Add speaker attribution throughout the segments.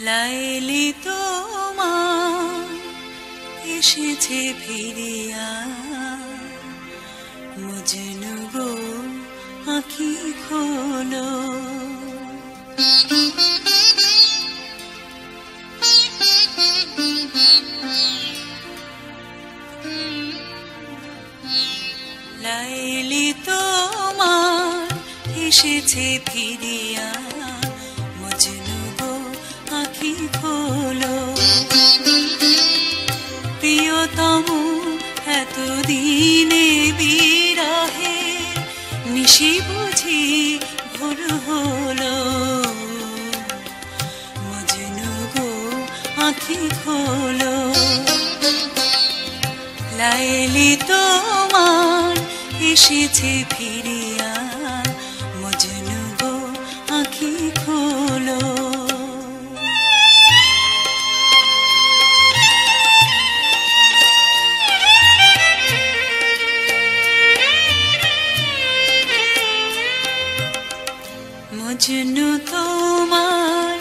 Speaker 1: লাইলি তোমার এসেছে ফিরিয়া। মজনু গো আঁখি খোলো। লাইলি তোমার এসেছে ফিরিয়া। প্রিয়তম এতদিনে বিরাহে নিশি বুঝি ভোর হলো। মজনু গো, আঁখি খোলো। লাইলি তোমার এসেছে ফিরিয়া। মজনু তোমার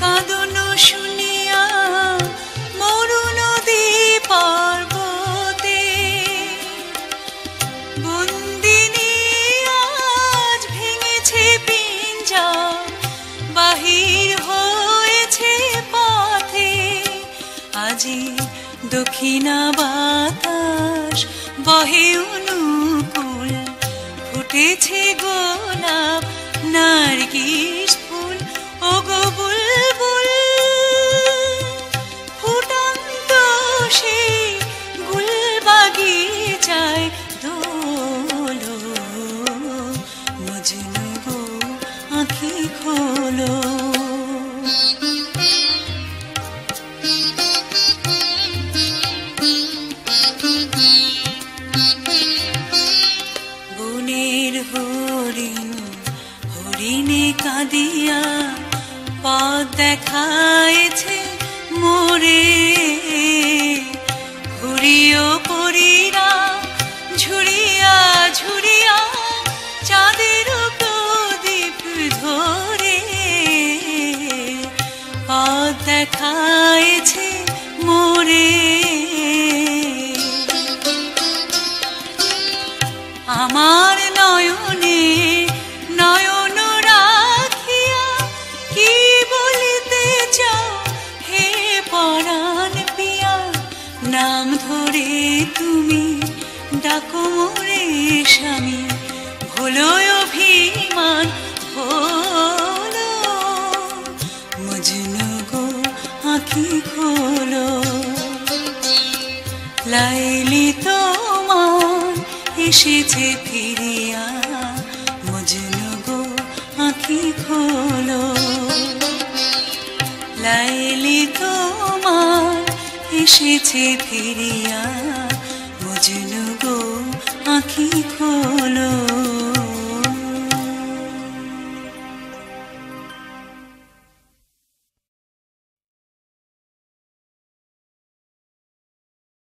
Speaker 1: কাঁদন শুনিয়া মরু নদী পর্বতে আজ ভেঙেছে পিঞ্জা, বাহির হয়েছে পথে। আজি দক্ষিণা বাতাস বহে কাঁদিয়া পথ দেখাইছে মোরে। নাম তুমি ডাকো মোরে স্বামী ভোলো অভিমান, হলো মজনু গো আঁখি খোলো। লাইলি তোমার এসেছে ফিরিয়া মজনু গো আঁখি খোলো। লাইলি তোমার এসেছে ফিরিয়া মজনু গো আঁখি খোলো।